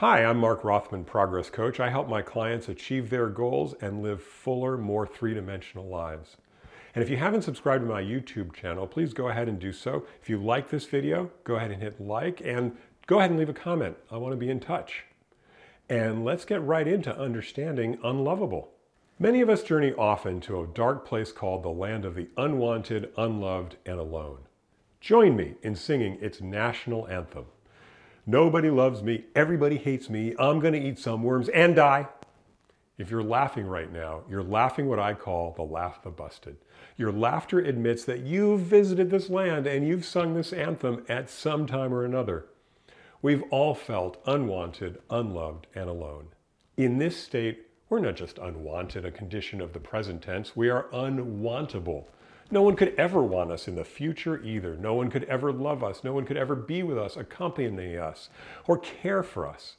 Hi, I'm Mark Rothman, Progress Coach. I help my clients achieve their goals and live fuller, more three dimensional lives. And if you haven't subscribed to my YouTube channel, please go ahead and do so. If you like this video, go ahead and hit like and go ahead and leave a comment. I want to be in touch. And let's get right into understanding unlovable. Many of us journey often to a dark place called the land of the unwanted, unloved, and alone. Join me in singing its national anthem. Nobody loves me. Everybody hates me. I'm going to eat some worms and die. If you're laughing right now, you're laughing what I call the laugh the busted. Your laughter admits that you've visited this land and you've sung this anthem at some time or another. We've all felt unwanted, unloved, and alone. In this state, we're not just unwanted, a condition of the present tense, we are unwantable. No one could ever want us in the future either. No one could ever love us. No one could ever be with us, accompany us, or care for us.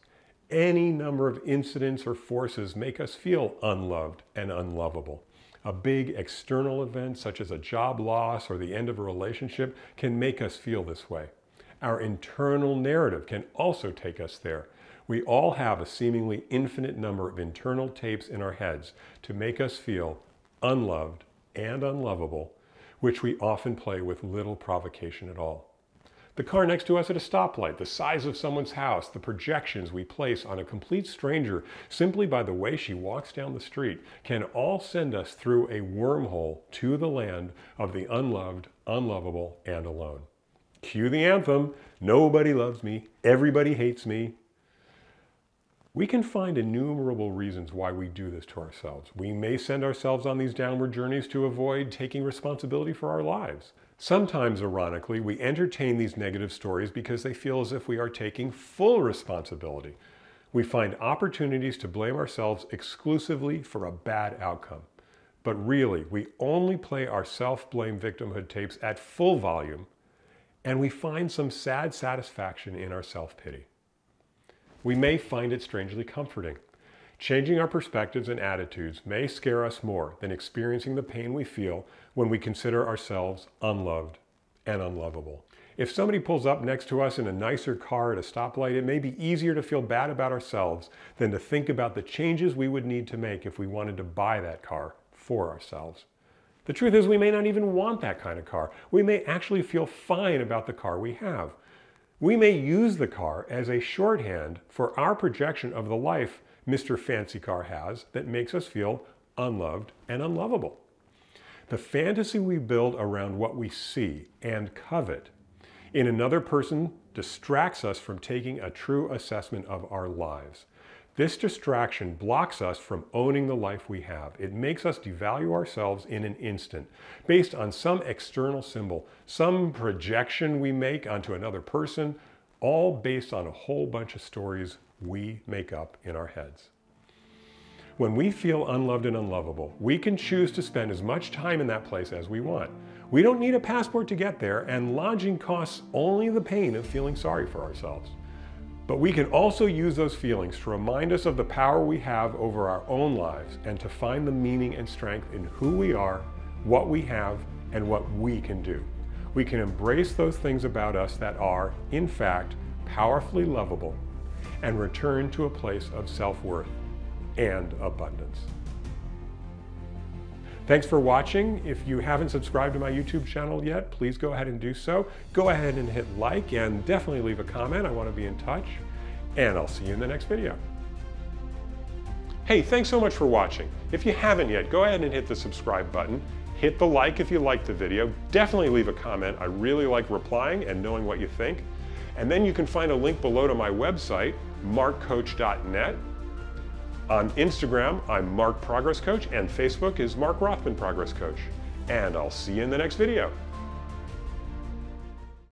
Any number of incidents or forces make us feel unloved and unlovable. A big external event, such as a job loss or the end of a relationship, can make us feel this way. Our internal narrative can also take us there. We all have a seemingly infinite number of internal tapes in our heads to make us feel unloved and unlovable which we often play with little provocation at all. The car next to us at a stoplight, the size of someone's house, the projections we place on a complete stranger simply by the way she walks down the street can all send us through a wormhole to the land of the unloved, unlovable, and alone. Cue the anthem, nobody loves me, everybody hates me, we can find innumerable reasons why we do this to ourselves. We may send ourselves on these downward journeys to avoid taking responsibility for our lives. Sometimes, ironically, we entertain these negative stories because they feel as if we are taking full responsibility. We find opportunities to blame ourselves exclusively for a bad outcome. But really, we only play our self-blame victimhood tapes at full volume, and we find some sad satisfaction in our self-pity we may find it strangely comforting. Changing our perspectives and attitudes may scare us more than experiencing the pain we feel when we consider ourselves unloved and unlovable. If somebody pulls up next to us in a nicer car at a stoplight, it may be easier to feel bad about ourselves than to think about the changes we would need to make if we wanted to buy that car for ourselves. The truth is we may not even want that kind of car. We may actually feel fine about the car we have. We may use the car as a shorthand for our projection of the life Mr. Fancy Car has that makes us feel unloved and unlovable. The fantasy we build around what we see and covet in another person distracts us from taking a true assessment of our lives. This distraction blocks us from owning the life we have. It makes us devalue ourselves in an instant based on some external symbol, some projection we make onto another person, all based on a whole bunch of stories we make up in our heads. When we feel unloved and unlovable, we can choose to spend as much time in that place as we want. We don't need a passport to get there, and lodging costs only the pain of feeling sorry for ourselves. But we can also use those feelings to remind us of the power we have over our own lives and to find the meaning and strength in who we are, what we have, and what we can do. We can embrace those things about us that are, in fact, powerfully lovable and return to a place of self-worth and abundance. Thanks for watching. If you haven't subscribed to my YouTube channel yet, please go ahead and do so. Go ahead and hit like and definitely leave a comment. I want to be in touch. And I'll see you in the next video. Hey, thanks so much for watching. If you haven't yet, go ahead and hit the subscribe button. Hit the like if you liked the video. Definitely leave a comment. I really like replying and knowing what you think. And then you can find a link below to my website, markcoach.net. On Instagram, I'm Mark Progress Coach, and Facebook is Mark Rothman Progress Coach. And I'll see you in the next video.